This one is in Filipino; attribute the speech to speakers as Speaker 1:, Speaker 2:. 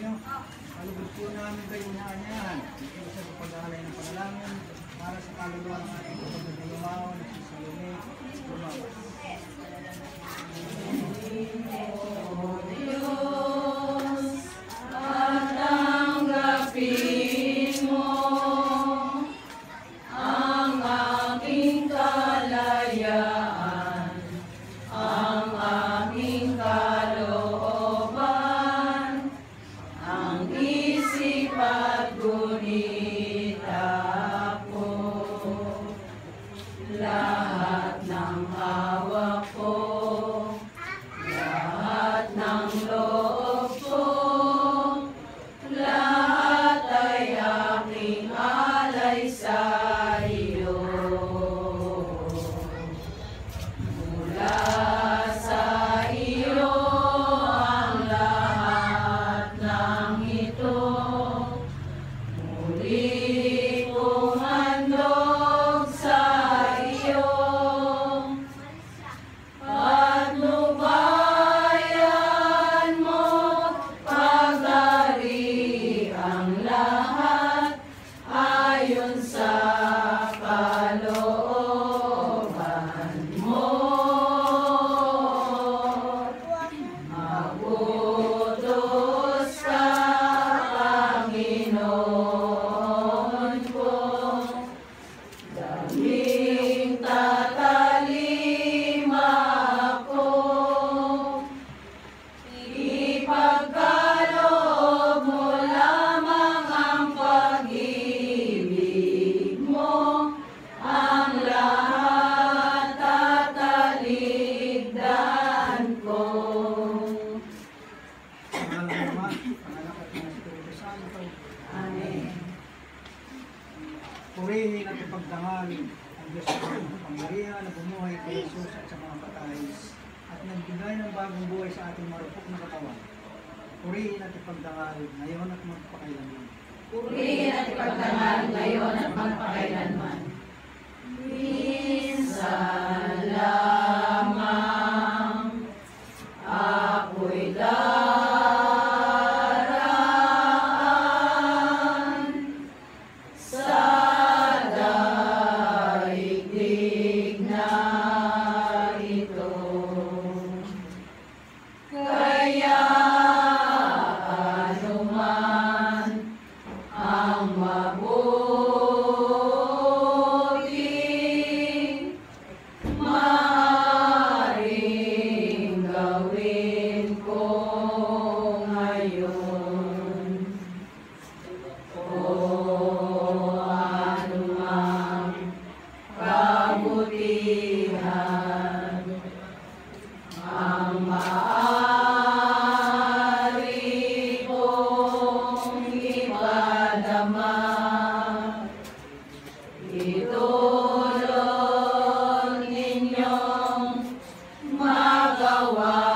Speaker 1: nyo. Kalugod po namin kayo na anyahan. Ito sa pag-aalay ng panalangin para sa kaluluwa ng ating kapatid na lumaw na si
Speaker 2: Power.
Speaker 1: Purihin at ipagdangalin ang Diyos ko, pangyarihan na bumuhay kay Jesus at sa mga patay at nagbigay ng bagong buhay sa ating marupok na katawan. Purihin at ipagdangalin ngayon at magpakailanman.
Speaker 2: Purihin at ipagdangal ngayon at magpakailanman. Minsan lamang ako'y dapat Bhagavata